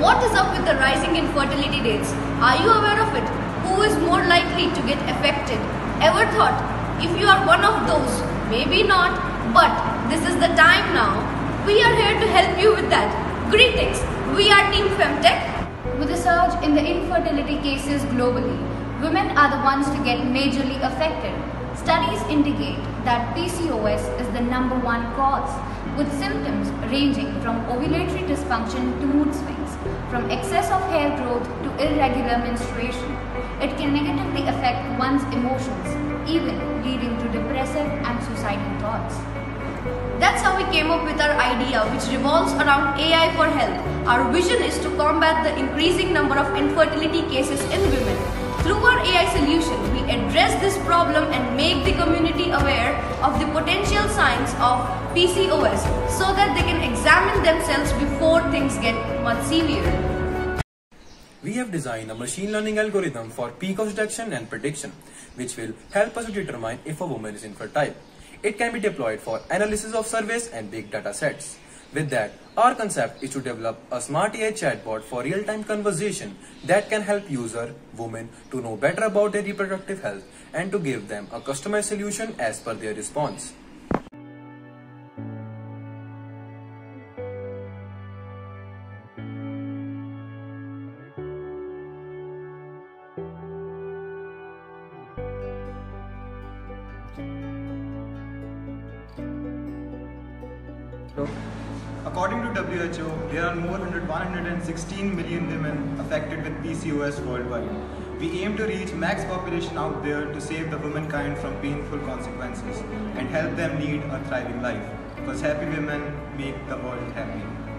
What is up with the rising infertility rates? Are you aware of it? Who is more likely to get affected? Ever thought? If you are one of those, maybe not, but this is the time now. We are here to help you with that. Greetings, we are Team Femtech. With a surge in the infertility cases globally, women are the ones to get majorly affected. Studies indicate that PCOS is the number one cause, with symptoms ranging from ovulatory dysfunction to mood swings, from excess of hair growth to irregular menstruation. It can negatively affect one's emotions, even leading to depressive and suicidal thoughts. That's how we came up with our idea, which revolves around AI for health. Our vision is to combat the increasing number of infertility cases in women. Through our AI solution, we address this problem and make the community aware of the potential signs of PCOS so that they can examine themselves before things get much severe. We have designed a machine learning algorithm for PCOS detection and prediction, which will help us to determine if a woman is infertile. It can be deployed for analysis of surveys and big data sets. With that, our concept is to develop a smart AI chatbot for real-time conversation that can help user women to know better about their reproductive health and to give them a customized solution as per their response. According to WHO, there are more than 116 million women affected with PCOS worldwide. We aim to reach max population out there to save the womankind from painful consequences and help them lead a thriving life. Because happy women make the world happy.